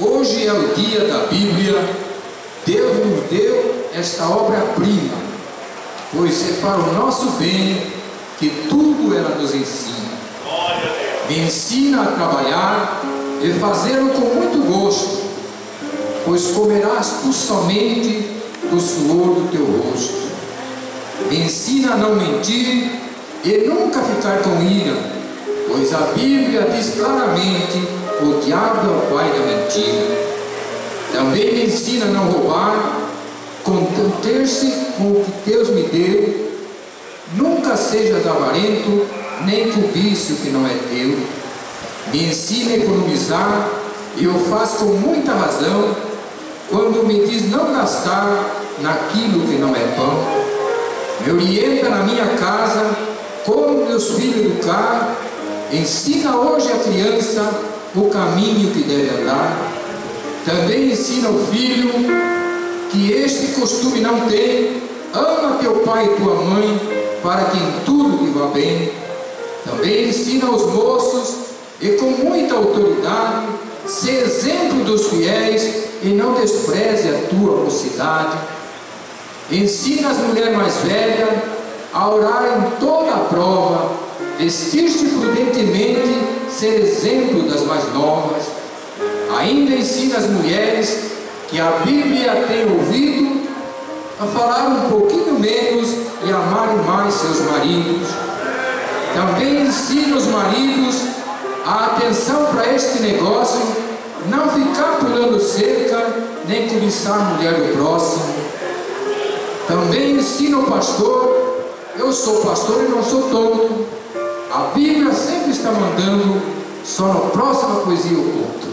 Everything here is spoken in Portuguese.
Hoje é o dia da Bíblia. Deus nos deu esta obra-prima, pois é para o nosso bem que tudo ela nos ensina. Me ensina a trabalhar e fazê-lo com muito gosto, pois comerás tu somente do suor do teu rosto. Me ensina a não mentir e nunca ficar com ira, pois a Bíblia diz claramente: o diabo é o pai da mentira. Também me ensina a não roubar, contentar-se com o que Deus me deu. Nunca sejas avarento, nem cobice o que não é teu. Me ensina a economizar, e eu faço com muita razão, quando me diz não gastar naquilo que não é pão. Me orienta na minha casa, como meus filhos educar, ensina hoje a criança o caminho que deve andar. Também ensina o filho que este costume não tem, ama teu pai e tua mãe, para que em tudo te vá bem. Também ensina aos moços, e com muita autoridade, ser exemplo dos fiéis e não despreze a tua mocidade. Ensina as mulheres mais velhas a orar em toda a prova, vestir-se prudentemente, ser exemplo das mais novas. Ainda ensina as mulheres que a Bíblia tem ouvido a falar um pouquinho menos e amarem mais seus maridos. Também ensina os maridos a atenção para este negócio, não ficar pulando cerca, nem cobiçar a mulher do próximo. Também ensina o pastor, eu sou pastor e não sou tonto. A Bíblia sempre está mandando, só na próxima poesia oculta.